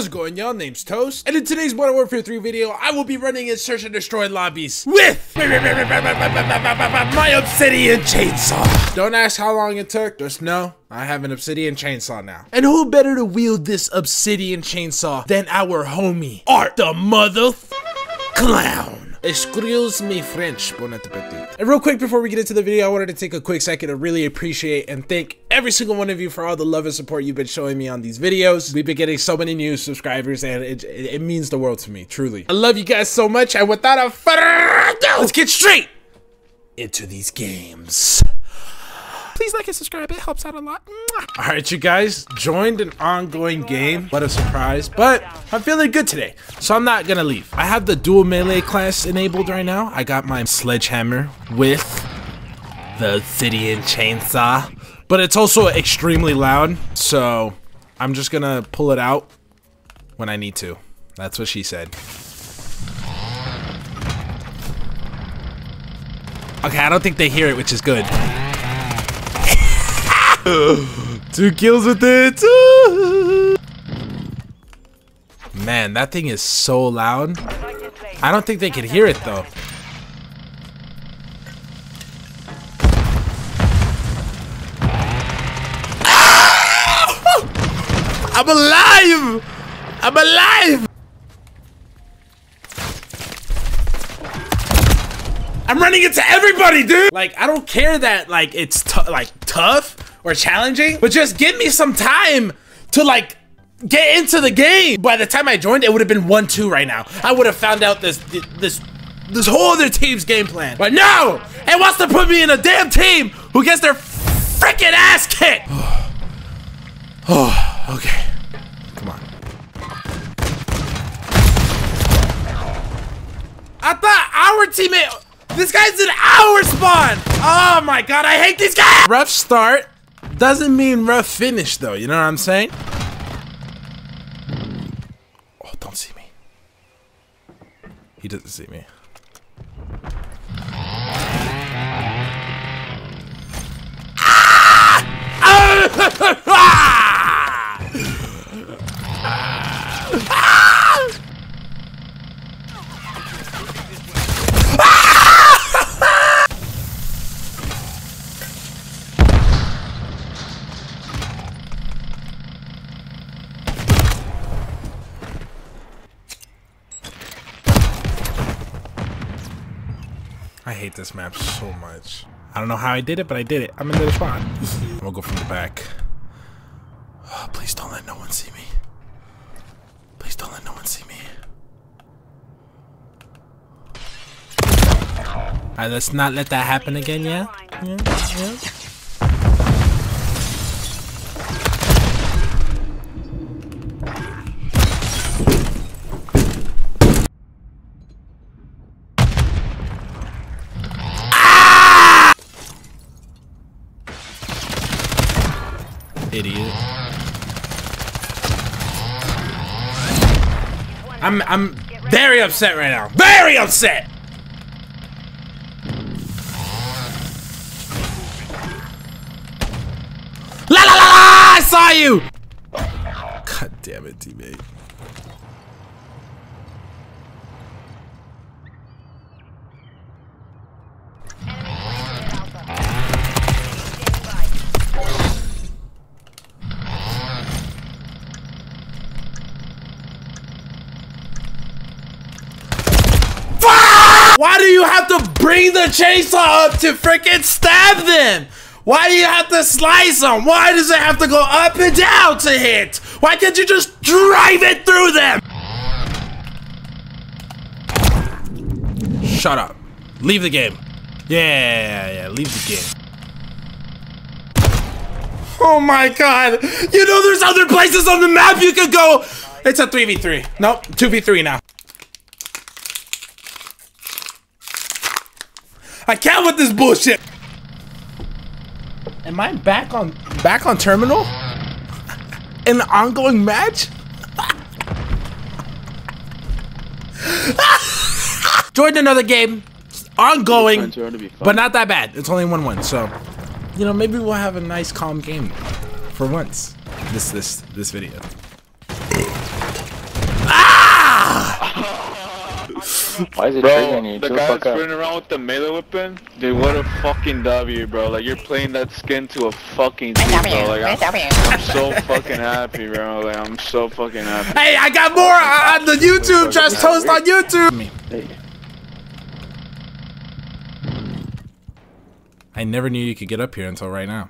How's it going, y'all? Name's Toast, and in today's Modern Warfare 3 video, I will be running in search and destroy lobbies with my obsidian chainsaw. Don't ask how long it took, just know I have an obsidian chainsaw now. And who better to wield this obsidian chainsaw than our homie, Art the Mother Clown. Excuse me French, bon appetit. And real quick before we get into the video, I wanted to take a quick second to really appreciate and thank every single one of you for all the love and support you've been showing me on these videos. We've been getting so many new subscribers and it, it, it means the world to me, truly. I love you guys so much and without a further ado, let's get straight into these games. Please like and subscribe, it helps out a lot. All right, you guys, joined an ongoing game. What a surprise, but I'm feeling good today, so I'm not gonna leave. I have the dual melee class enabled right now. I got my sledgehammer with the obsidian chainsaw, but it's also extremely loud, so I'm just gonna pull it out when I need to. That's what she said. Okay, I don't think they hear it, which is good. Two kills with it. Man, that thing is so loud. I don't think they can hear it though. I'm alive! I'm alive! I'm running into everybody, dude! Like, I don't care that, like, it's like tough or challenging, but just give me some time to like get into the game. By the time I joined, it would have been 1-2 right now. I would have found out this this this whole other team's game plan. But no! It wants to put me in a damn team who gets their freaking ass kicked! oh, okay. Teammate... This guy's an hour spawn! Oh my god, I hate these guys! Rough start. Doesn't mean rough finish though, you know what I'm saying? Oh, don't see me. He doesn't see me. I hate this map so much. I don't know how I did it, but I did it. I'm in the spot. I'm gonna go from the back. Oh, please don't let no one see me. Please don't let no one see me. Alright, let's not let that happen again, yeah? Yeah, yeah. Idiot. I'm I'm very upset right now. Very upset. La la la la! I saw you. God damn it, teammate. Why do you have to bring the chainsaw up to freaking stab them? Why do you have to slice them? Why does it have to go up and down to hit? Why can't you just drive it through them? Shut up. Leave the game. Yeah, yeah, leave the game. Oh my god. You know there's other places on the map you could go. It's a 3v3. Nope, 2v3 now. I can't with this bullshit. Am I back on back on terminal? In an ongoing match? Joined another game. Ongoing. But not that bad. It's only 1-1, so you know, maybe we'll have a nice calm game for once. This this this video. Why is it Bro, triggering you? the Chill guy fuck that's up. running around with the melee weapon, dude, what a fucking W, bro. Like, you're playing that skin to a fucking T, bro. Like, I'm, I'm so fucking happy, bro. Like, I'm so fucking happy. Hey, I got more uh, on the YouTube. Just toast on YouTube. I never knew you could get up here until right now.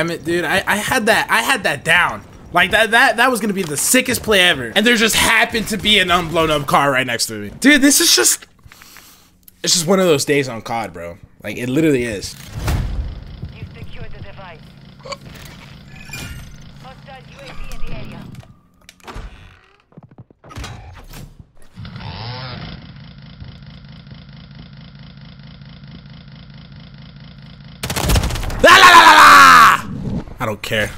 Damn it, dude. I, I had that I had that down. Like that that that was gonna be the sickest play ever. And there just happened to be an unblown up car right next to me. Dude, this is just it's just one of those days on COD, bro. Like it literally is. You secured the device. Hostile UAV in the area. La, la, la, la, la! I don't care.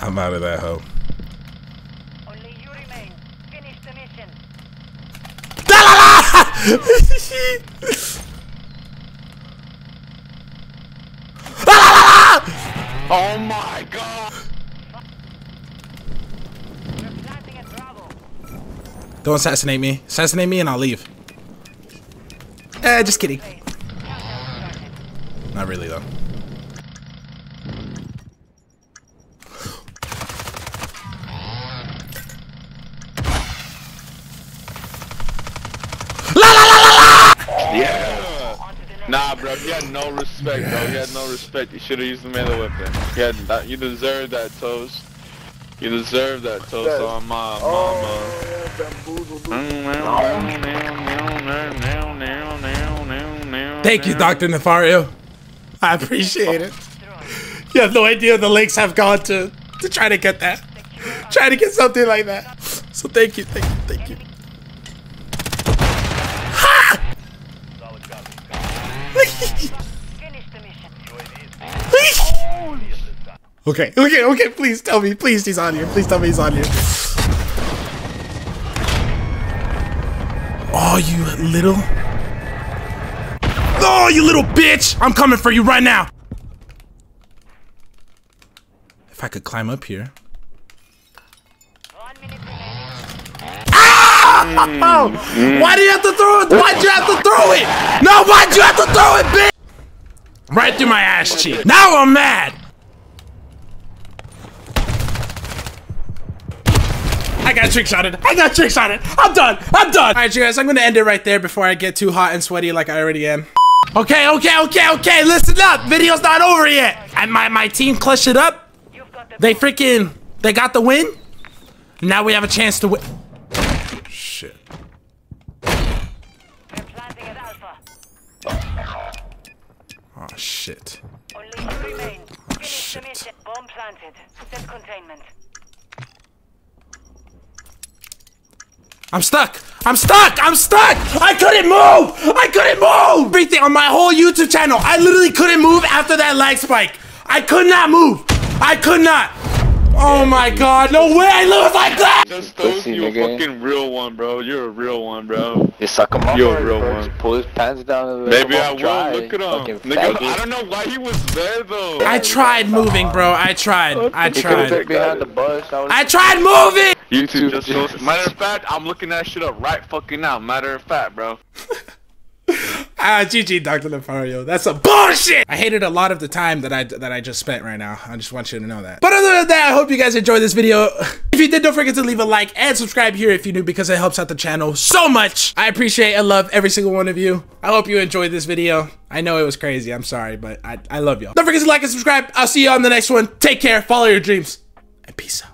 I'm out of that hoe. Only you remain. Finish the mission. La, la, la! Oh my god! Don't assassinate me. Assassinate me and I'll leave. Eh, just kidding. Base. Countdown started. Not really though. Yeah! Nah, bro, you had no respect, bro. You had no respect. You should have used the melee weapon. He had that. You deserved that, Toast. You deserve that, Toast, on my mama. Oh, thank you, Dr. Nefario. I appreciate it. You have no idea the links have gone to to try to get that. Try to get something like that. So thank you, thank you, thank you. Okay, okay, okay, please tell me, please he's on here. Please tell me he's on here. Oh, you little. Oh, you little bitch! I'm coming for you right now! If I could climb up here. One minute remaining. Oh! Why do you have to throw it? Why'd you have to throw it? No, why'd you have to throw it, bitch? Right through my ass cheek. Now I'm mad. I got trick shotted. I got trick shotted. I'm done. I'm done. All right, you guys, I'm going to end it right there before I get too hot and sweaty like I already am. Okay, okay, okay, okay. Listen up. Video's not over yet. And my, my team clutched it up. You've got the They freaking, they got the win. Now we have a chance to win. Shit. We're planting at Alpha. Oh, shit. Only you remain. Oh, Finish the shit. mission. Bomb planted. Set containment. I'm stuck. I'm stuck. I'm stuck. I couldn't move. I couldn't move. Everything on my whole YouTube channel. I literally couldn't move after that lag spike. I could not move. I could not. Oh my god. No way I lose like that. Just Toast, Pussy, you a nigga. fucking real one, bro. You're a real one, bro. You suck him off. You're a real bro. one. Just pull his pants down and let Maybe I will. dry. Look at Fucking him. Nigga, faggot. I don't know why he was there, though. I tried moving, bro. I tried. I He could've tried. behind the bus. I tried moving. YouTube just goes. Matter of fact, I'm looking that shit up right fucking now. Matter of fact, bro. Ah, GG, Dr. Lefario. That's a bullshit. I hated a lot of the time that I that I just spent right now. I just want you to know that. But other than that, I hope you guys enjoyed this video. If you did, don't forget to leave a like and subscribe here if you're new because it helps out the channel so much. I appreciate and love every single one of you. I hope you enjoyed this video. I know it was crazy. I'm sorry, but I, I love y'all. Don't forget to like and subscribe. I'll see you on the next one. Take care. Follow your dreams. And peace out.